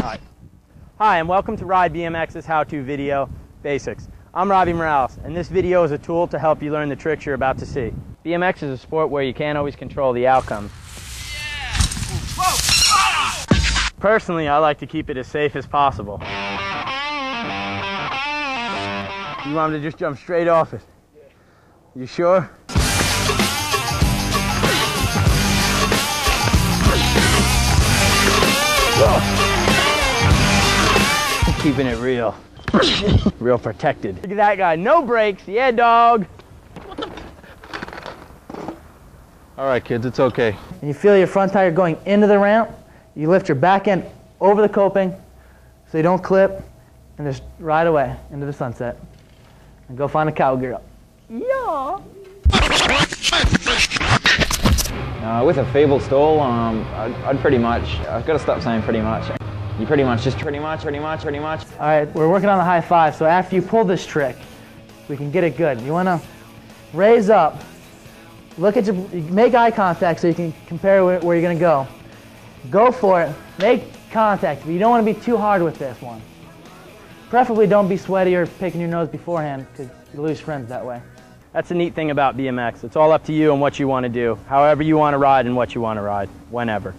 Hi. Hi, and welcome to Ride BMX's how-to video, Basics. I'm Robbie Morales, and this video is a tool to help you learn the tricks you're about to see. BMX is a sport where you can't always control the outcome. Personally, I like to keep it as safe as possible. You want me to just jump straight off it? You sure? Keeping it real. real protected. Look at that guy, no brakes. Yeah, dog. All right, kids, it's okay. and you feel your front tire going into the ramp, you lift your back end over the coping so you don't clip and just ride away into the sunset and go find a cowgirl. Yeah. Uh, with a feeble stall, um, I'd, I'd pretty much, I've got to stop saying pretty much. You pretty much, just pretty much, pretty much, pretty much. All right, we're working on the high five. So after you pull this trick, we can get it good. You want to raise up, look at your, make eye contact so you can compare where, where you're going to go. Go for it, make contact, but you don't want to be too hard with this one. Preferably don't be sweaty or picking your nose beforehand because you lose friends that way. That's the neat thing about BMX. It's all up to you and what you want to do, however you want to ride and what you want to ride, whenever.